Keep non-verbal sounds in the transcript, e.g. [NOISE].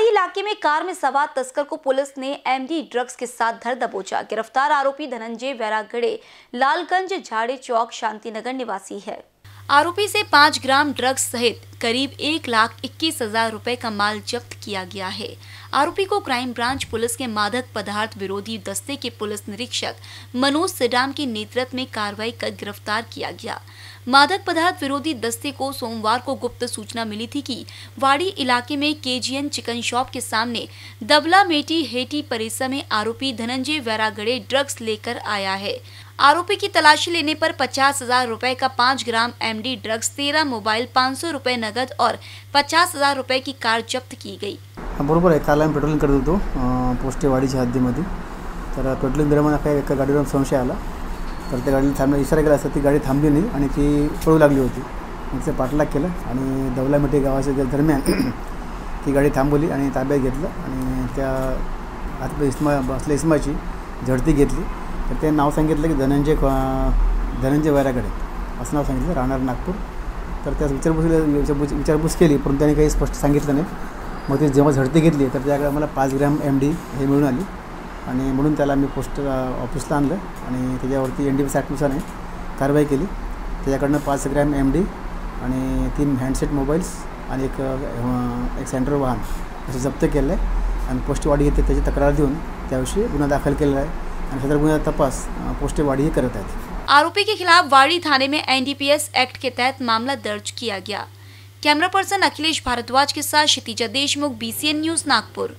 इलाके में कार में सवार तस्कर को पुलिस ने एमडी ड्रग्स के साथ धर दबोचा। गिरफ़्तार आरोपी धनंजय वैरागड़े, लालगंज झाड़े चौक शांति नगर निवासी है। आरोपी से पाँच ग्राम ड्रग्स सहित करीब एक लाख इक्कीस हज़ार रूपए का माल जब्त किया गया है। आरोपी को क्राइम ब्रांच पुलिस के मादक पदार्थ विरोधी दस्ते के पुलिस निरीक्षक मनोज सिडाम के नेतृत्व में कार्रवाई कर गिरफ़्तार किया गया। मादक पदार्थ विरोधी दस्ते को सोमवार को गुप्त सूचना मिली थी कि वाड़ी इलाके में केजीएन चिकन शॉप के सामने दबला मेटी हेटी परिसर में आरोपी धनंजय वैरागड़े ड्रग्स लेकर आया है। आरोपी की तलाशी लेने पर पचास हज़ार रूपए का पाँच ग्राम एमडी ड्रग्स तेरह मोबाइल, पाँच सौ रूपए नगद और पचास हज़ार रूपए की कार जब्त की गई। बरोबर आहे काल आम्ही पेट्रोलिंग करत होतो पोस्टेवाडीच्या हद्दीमध्ये तर पेट्रोलिंग दरम्यान काही एका संशय आला। तर त्या गाडीला थांबला इशारा केला ती गाडी थांबली नाही आणि ती पळू लागली होती. तिचं पाठलाग केलं आणि दौलामिठी गावाच्या दरम्यान [CLEARS THROAT] ती गाडी थांबवली आणि ताब्यात घेतलं आणि त्या आत इस्मा इस्माची झडती घेतली. तर ते नाव सांगितलं की धनंजय धनंजय वैराकडे असं नाव सांगितलं, राहणार नागपूर. तर त्यास विचारपूस विचारपूस विचारपूस केली परंतु त्याने काही स्पष्ट सांगितलं नाही. मग ती जेव्हा झडती घेतली, तर त्याकडे आम्हाला पाच ग्रॅम एम डी हे मिळून आली. आणि म्हणून त्याला मी पोस्ट ऑफिसला आणलं आणि त्याच्यावरती एन डी पी ॲक्टनुसार कारवाई केली. त्याच्याकडनं पाच ग्रॅम एम डी आणि तीन हँडसेट मोबाईल्स आणि एक एक सेंट्रल वाहन असं जप्त केलं आहे आणि पोस्टेवाडी घेते त्याची तक्रार देऊन त्याविषयी गुन्हा दाखल केलेला आहे. तपास पोस्टेवाडी पोस्टेवाडीही करत आरोपी के खिलाफ वाड़ी थाने में एनडीपीएस एक्ट के तहत मामला दर्ज किया गया। कैमरा पर्सन अखिलेश भारद्वाज के साथ क्षितिजा देशमुख बीसीएन न्यूज़ नागपुर।